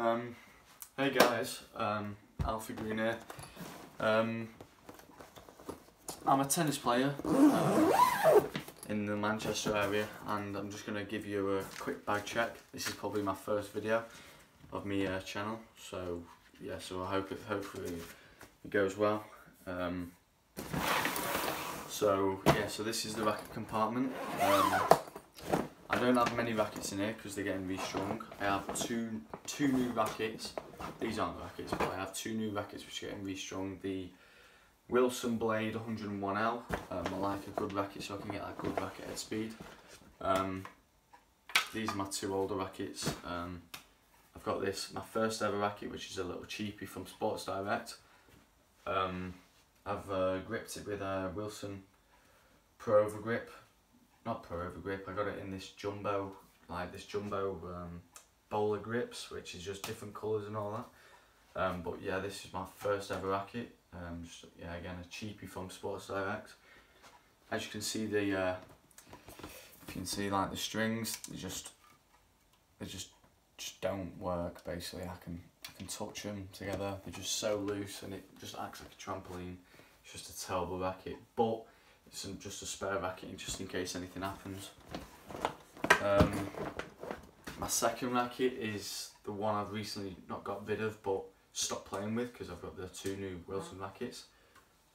Um, hey guys, um, Alfie Green here. Um, I'm a tennis player um, in the Manchester area and I'm just going to give you a quick bag check. This is probably my first video of me uh, channel so yeah so I hope it hopefully it goes well. Um, so yeah so this is the racket compartment. Um, don't have many rackets in here because they're getting restrung. I have two two new rackets. These aren't rackets, but I have two new rackets which are getting restrung. The Wilson Blade 101L. Um, I like a good racket so I can get that good racket head speed. Um, these are my two older rackets. Um, I've got this, my first ever racket, which is a little cheapie from Sports Direct. Um, I've uh, gripped it with a Wilson Pro Over Grip not Pro Over Grip, I got it in this jumbo, like this jumbo um, bowler grips, which is just different colours and all that. Um, but yeah, this is my first ever racket. Um, just, yeah, again, a cheapie from Sports Direct. As you can see, the uh, you can see like the strings, they just they just just don't work. Basically, I can I can touch them together. They're just so loose, and it just acts like a trampoline. It's just a terrible racket, but it's just a spare racket just in case anything happens. Um, my second racket is the one I've recently not got rid of but stopped playing with because I've got the two new Wilson rackets.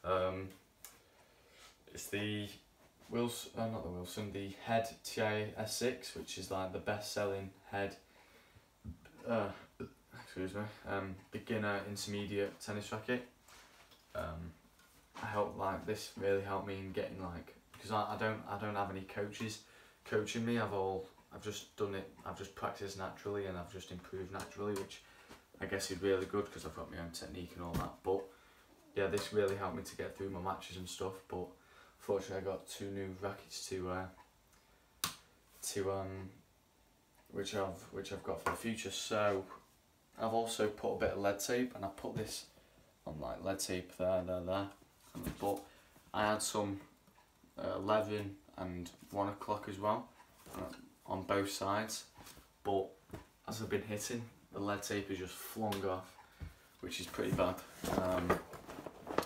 Um, it's the Wilson, uh, not the Wilson, the Head TI-S6 which is like the best selling head, uh, excuse me, um, beginner intermediate tennis racket. Um, I help like this really helped me in getting like because I, I don't I don't have any coaches coaching me. I've all I've just done it I've just practiced naturally and I've just improved naturally which I guess is really good because I've got my own technique and all that. But yeah this really helped me to get through my matches and stuff. But fortunately I got two new rackets to uh, to um which I've which I've got for the future. So I've also put a bit of lead tape and I put this on like lead tape there there there but I had some uh, 11 and 1 o'clock as well uh, on both sides. But as I've been hitting the lead tape is just flung off which is pretty bad. Um,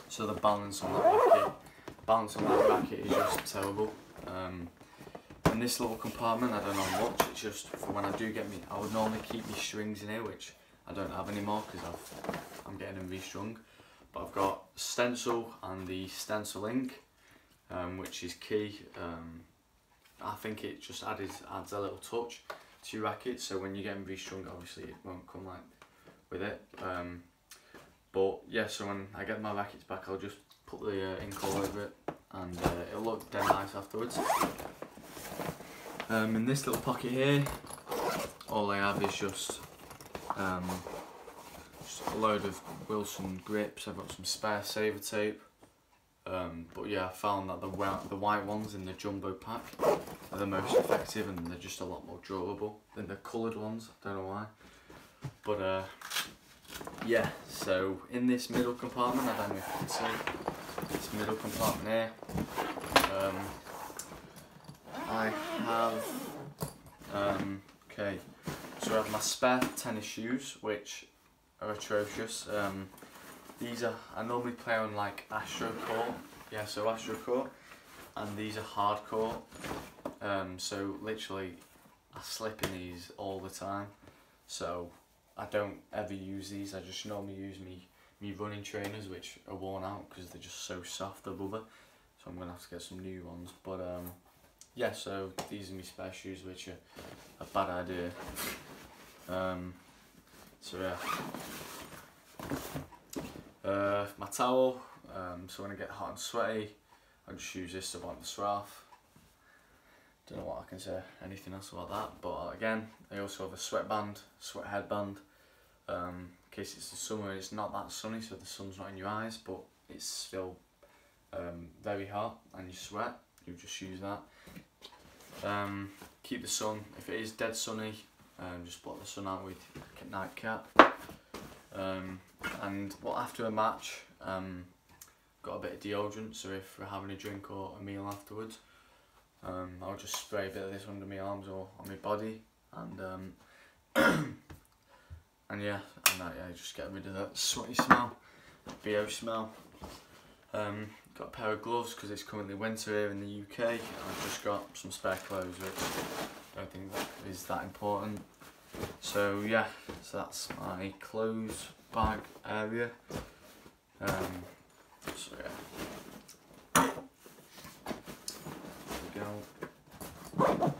so the balance on that racket balance on that racket is just terrible. Um, in this little compartment I don't know much. It's just for when I do get me I would normally keep my strings in here which I don't have anymore because I'm getting them restrung but I've got stencil and the stencil ink um, which is key. Um, I think it just added adds a little touch to your racket so when you're getting restrung obviously it won't come like with it. Um, but yeah so when I get my rackets back I'll just put the uh, ink all over it and uh, it'll look dead nice afterwards. Um, in this little pocket here all I have is just um, a load of Wilson grips, I've got some spare saver tape. Um, but yeah, I found that the the white ones in the jumbo pack are the most effective and they're just a lot more durable than the coloured ones, I don't know why. But uh, yeah, so in this middle compartment, I don't know if you can see, this middle compartment here, um, I have, um, okay, so I have my spare tennis shoes, which are atrocious. Um, these are, I normally play on like Astro Court, yeah, so Astro Court, and these are hardcore. Um, so literally, I slip in these all the time. So I don't ever use these. I just normally use me me running trainers, which are worn out because they're just so soft, the rubber. So I'm gonna have to get some new ones. But um, yeah, so these are my spare shoes, which are a bad idea. Um, so yeah. Uh, my towel, um, so when I get hot and sweaty, I just use this to wipe the sweat off. Don't know what I can say, anything else about that, but again, I also have a sweatband, sweat headband, um, in case it's the summer, it's not that sunny, so the sun's not in your eyes, but it's still um, very hot and you sweat, you just use that. Um, keep the sun, if it is dead sunny, um, just block the sun out with a nightcap. Um, and well, after a match, um, got a bit of deodorant, so if we're having a drink or a meal afterwards, um, I'll just spray a bit of this under my arms or on my body, and um, and yeah, and that, yeah, just get rid of that sweaty smell, BO smell. Um, got a pair of gloves because it's currently winter here in the UK. I've just got some spare clothes, which I don't think that is that important. So yeah, so that's my clothes bag area. Um, so yeah. There we go.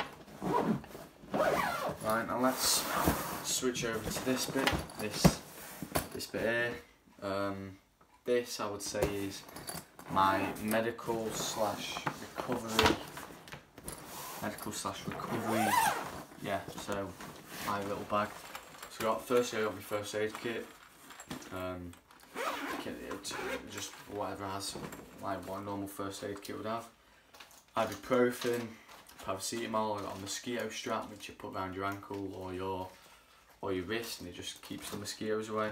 Right, now let's switch over to this bit. This this bit here. Um, this I would say is my medical slash recovery medical slash recovery. Yeah so my little bag. So I got firstly I got my first aid kit um kit, just whatever has like what a normal first aid kit would have. Ibuprofen paracetamol I got a mosquito strap which you put around your ankle or your or your wrist and it just keeps the mosquitoes away.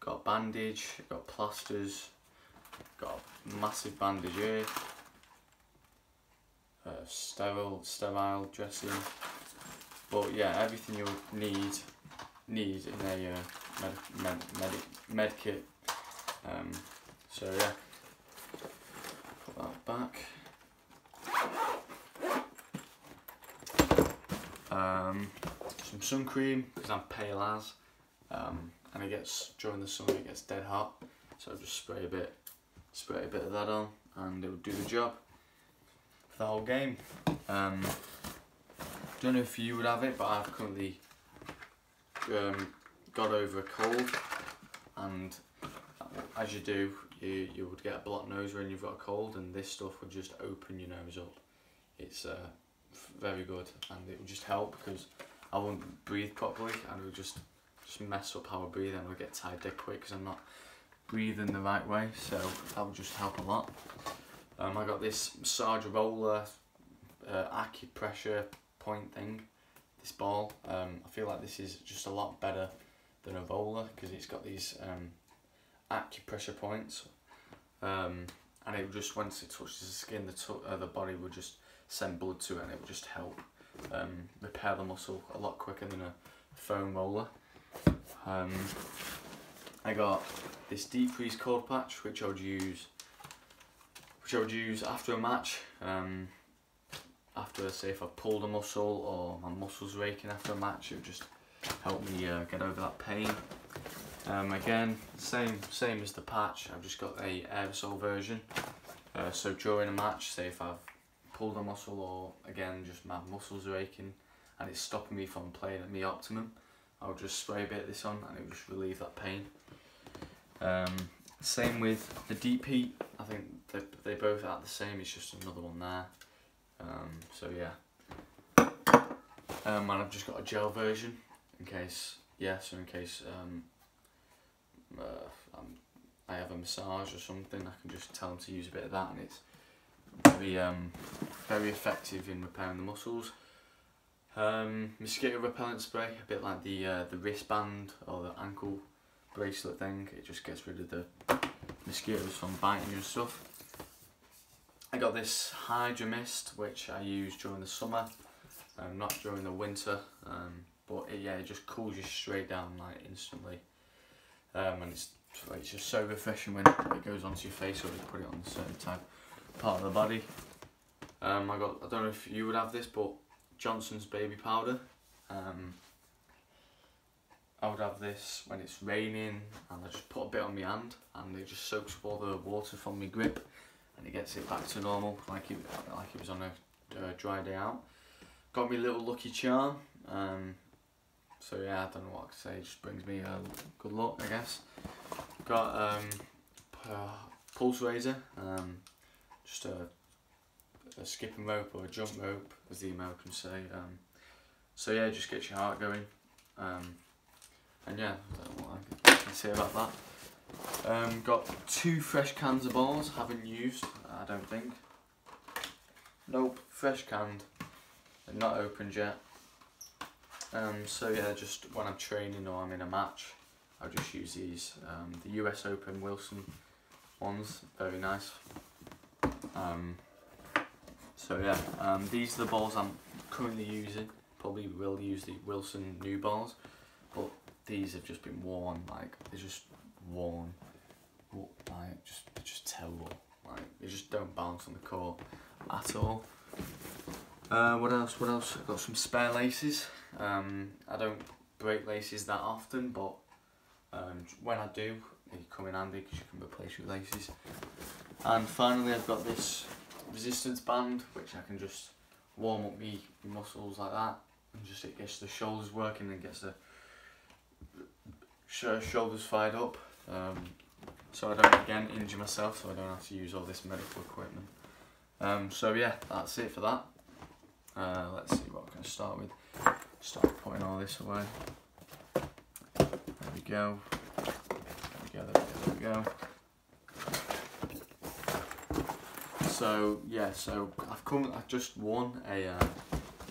Got bandage got plasters got a massive bandage here, uh, sterile, sterile dressing, but yeah, everything you need need in a uh, med, med, med, med kit. Um, so yeah, put that back. Um, some sun cream because I'm pale as, um, and it gets during the summer it gets dead hot, so I'll just spray a bit spray a bit of that on and it will do the job the whole game. Um, don't know if you would have it, but I've currently um, got over a cold, and as you do, you you would get a blocked nose when you've got a cold, and this stuff would just open your nose up. It's uh, very good, and it would just help because I wouldn't breathe properly, and it would just just mess up how I breathe, and I would get tired dead quick because I'm not breathing the right way, so that would just help a lot. Um, I got this massage roller uh, acupressure point thing, this ball. Um, I feel like this is just a lot better than a roller because it's got these um, acupressure points. Um, and it just, once it touches the skin, the, uh, the body would just send blood to it and it would just help um, repair the muscle a lot quicker than a foam roller. Um, I got this deep freeze cold patch which I would use which I would use after a match um, after say if I pulled a muscle or my muscles aching after a match it would just help me uh, get over that pain. Um, again same same as the patch. I've just got a aerosol version. Uh, so during a match say if I've pulled a muscle or again just my muscles are aching and it's stopping me from playing at my optimum I'll just spray a bit of this on and it will just relieve that pain. Um, same with the deep heat. I think they, they both are the same. It's just another one there. Um, so yeah. Um, and I've just got a gel version in case, yeah, so in case um, uh, i have a massage or something, I can just tell them to use a bit of that and it's very, um, very effective in repairing the muscles. Um, mosquito repellent spray, a bit like the uh, the wristband or the ankle bracelet thing. It just gets rid of the mosquitoes from biting you and stuff. I got this Hydra Mist, which I use during the summer, um, not during the winter. Um, but it, yeah, it just cools you straight down like instantly. Um, and it's it's just so refreshing when it goes onto your face or you put it on a certain type part of the body. Um, I got I don't know if you would have this, but Johnson's baby powder. Um, I would have this when it's raining and I just put a bit on my hand and it just soaks up all the water from my grip and it gets it back to normal like it, like it was on a uh, dry day out. Got me a little lucky charm, um, so yeah, I don't know what I to say, it just brings me uh, good luck I guess. Got um, uh, pulse raiser, um, just a, a skipping rope or a jump rope as the Americans say. Um, so yeah, just gets your heart going. Um, and yeah, I don't know what I can say about that. Um, got two fresh cans of balls, haven't used, I don't think. Nope, fresh canned, not opened yet. Um, so yeah, just when I'm training or I'm in a match, I'll just use these. Um, the US Open Wilson ones, very nice. Um, so yeah, um, these are the balls I'm currently using. Probably will use the Wilson new balls, but these have just been worn, like they're just worn, like just they're just terrible. Like they just don't bounce on the court at all. Uh, what else? What else? I've got some spare laces. Um, I don't break laces that often, but um, when I do, they come in handy because you can replace your laces. And finally, I've got this resistance band, which I can just warm up my muscles like that, and just it gets the shoulders working and gets the shoulders fired up. Um, so I don't again injure myself, so I don't have to use all this medical equipment. Um, so yeah, that's it for that. Uh, let's see what I can start with. Start putting all this away. There we go. There we go. There we go. So yeah, so I've come. I've just won a uh,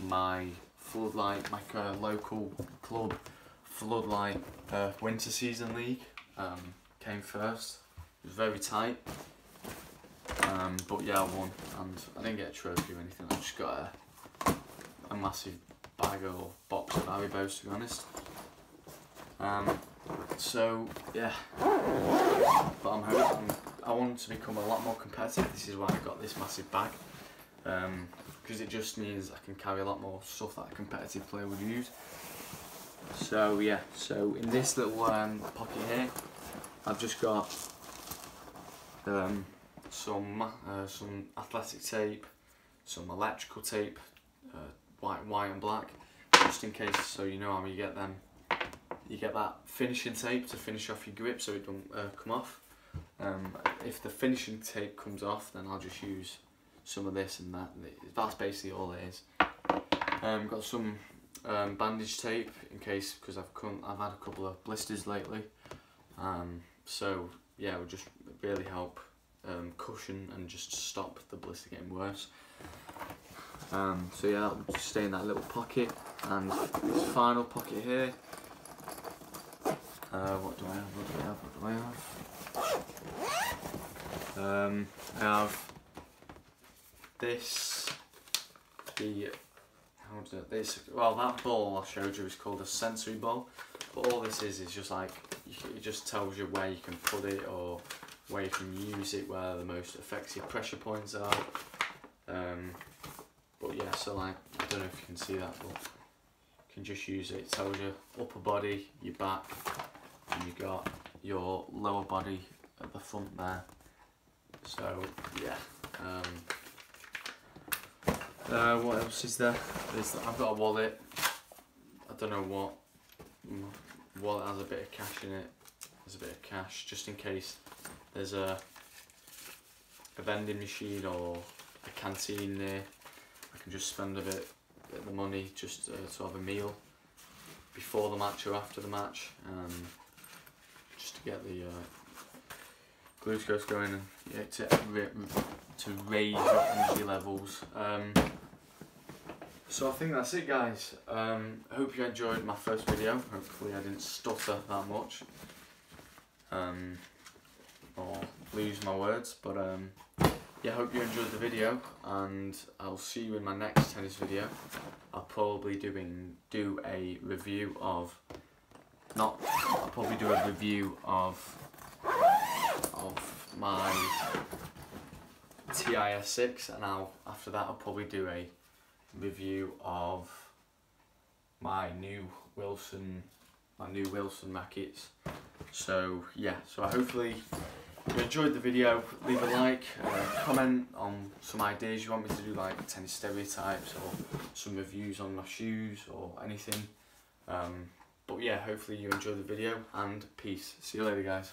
my floodlight, my uh, local club floodlight uh, winter season league. Um, came first. It was very tight. Um, but yeah, I won, and I didn't get a trophy or anything. I just got a, a massive bag or box of Haribos, to be honest. Um, so yeah, but I'm hoping I want to become a lot more competitive. This is why I got this massive bag, because um, it just means I can carry a lot more stuff that a competitive player would use. So yeah, so in this little um, pocket here, I've just got um, some uh, some athletic tape, some electrical tape, uh, white, white and black, just in case. So you know how you get them. You get that finishing tape to finish off your grip, so it don't uh, come off. Um, if the finishing tape comes off, then I'll just use some of this and that. That's basically all it is. Um, got some um, bandage tape in case because I've come I've had a couple of blisters lately. Um, so yeah, it would just really help um, cushion and just stop the blister getting worse. Um, so yeah, that will just stay in that little pocket. And this final pocket here. Uh, what do I have? What do I have? What do I have? Um, I have this, the, does it, this, well that ball I showed you is called a sensory ball, but all this is is just like it just tells you where you can put it or where you can use it, where the most effective pressure points are. Um, but yeah, so like, I don't know if you can see that, but you can just use it. It tells you upper body, your back, and you got your lower body at the front there. So yeah. Um, uh, what else is there? There's, I've got a wallet. I don't know what wallet has a bit of cash in it. There's a bit of cash just in case there's a a vending machine or a canteen there. I can just spend a bit, bit of the money just uh, to have a meal before the match or after the match, um, just to get the uh, glucose going and yeah, to to raise your energy levels. Um, so I think that's it guys. Um, hope you enjoyed my first video. Hopefully I didn't stutter that much. Um, or lose my words, but um, yeah, hope you enjoyed the video and I'll see you in my next tennis video. I'll probably doing do a review of not I'll probably do a review of of my TIS6 and I'll after that I'll probably do a review of my new Wilson my new Wilson rackets so yeah so I hopefully you enjoyed the video. Leave a like uh, comment on some ideas you want me to do like tennis stereotypes or some reviews on my shoes or anything. Um, but yeah hopefully you enjoyed the video and peace. See you later guys